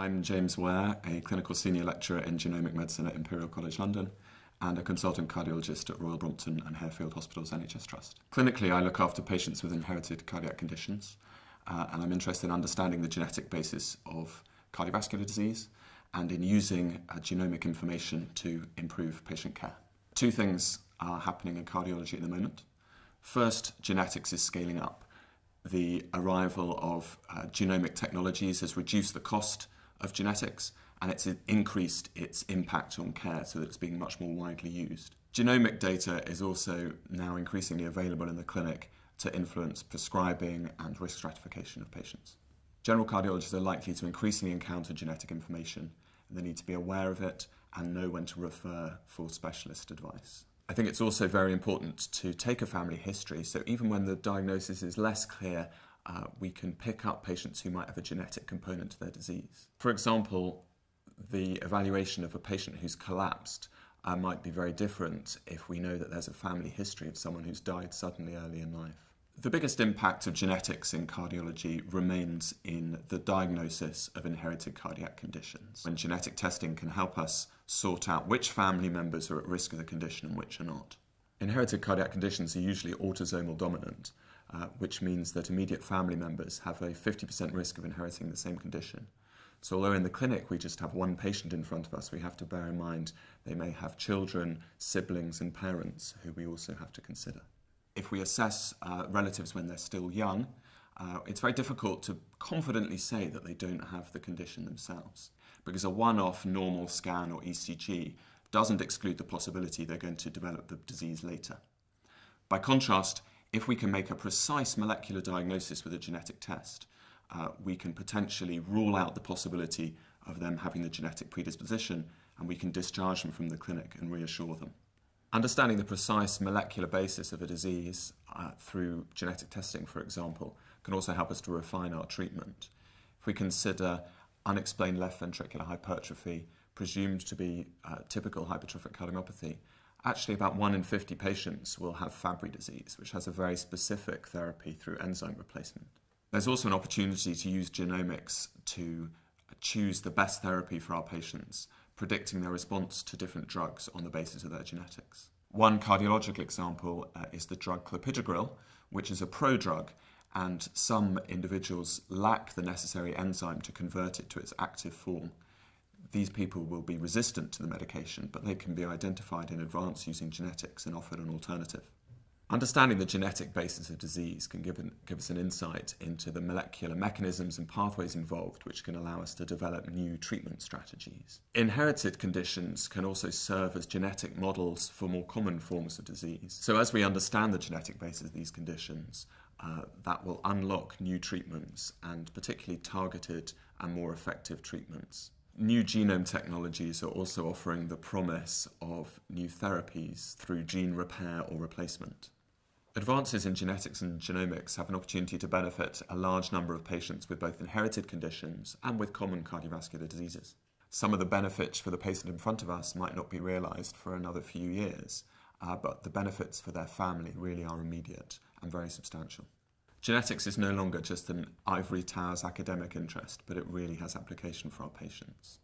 I'm James Ware, a clinical senior lecturer in genomic medicine at Imperial College London and a consultant cardiologist at Royal Brompton and Harefield Hospitals NHS Trust. Clinically, I look after patients with inherited cardiac conditions, uh, and I'm interested in understanding the genetic basis of cardiovascular disease and in using uh, genomic information to improve patient care. Two things are happening in cardiology at the moment. First, genetics is scaling up. The arrival of uh, genomic technologies has reduced the cost of genetics and it's increased its impact on care so that it's being much more widely used. Genomic data is also now increasingly available in the clinic to influence prescribing and risk stratification of patients. General cardiologists are likely to increasingly encounter genetic information and they need to be aware of it and know when to refer for specialist advice. I think it's also very important to take a family history, so even when the diagnosis is less clear, uh, we can pick up patients who might have a genetic component to their disease. For example, the evaluation of a patient who's collapsed uh, might be very different if we know that there's a family history of someone who's died suddenly early in life. The biggest impact of genetics in cardiology remains in the diagnosis of inherited cardiac conditions, when genetic testing can help us sort out which family members are at risk of the condition and which are not. Inherited cardiac conditions are usually autosomal dominant, uh, which means that immediate family members have a 50% risk of inheriting the same condition. So although in the clinic we just have one patient in front of us, we have to bear in mind they may have children, siblings and parents who we also have to consider. If we assess uh, relatives when they're still young, uh, it's very difficult to confidently say that they don't have the condition themselves because a one-off normal scan or ECG doesn't exclude the possibility they're going to develop the disease later. By contrast, if we can make a precise molecular diagnosis with a genetic test, uh, we can potentially rule out the possibility of them having the genetic predisposition and we can discharge them from the clinic and reassure them. Understanding the precise molecular basis of a disease uh, through genetic testing, for example, can also help us to refine our treatment. If we consider unexplained left ventricular hypertrophy, presumed to be uh, typical hypertrophic cardiomyopathy, actually about 1 in 50 patients will have Fabry disease, which has a very specific therapy through enzyme replacement. There's also an opportunity to use genomics to choose the best therapy for our patients, predicting their response to different drugs on the basis of their genetics. One cardiological example uh, is the drug clopidogrel, which is a prodrug, and some individuals lack the necessary enzyme to convert it to its active form. These people will be resistant to the medication, but they can be identified in advance using genetics and offered an alternative. Understanding the genetic basis of disease can give, an, give, us an insight into the molecular mechanisms and pathways involved, which can allow us to develop new treatment strategies. Inherited conditions can also serve as genetic models for more common forms of disease. So, as we understand the genetic basis of these conditions, uh, that will unlock new treatments and particularly targeted and more effective treatments. New genome technologies are also offering the promise of new therapies through gene repair or replacement. Advances in genetics and genomics have an opportunity to benefit a large number of patients with both inherited conditions and with common cardiovascular diseases. Some of the benefits for the patient in front of us might not be realised for another few years, uh, but the benefits for their family really are immediate and very substantial. Genetics is no longer just an ivory tower's academic interest, but it really has application for our patients.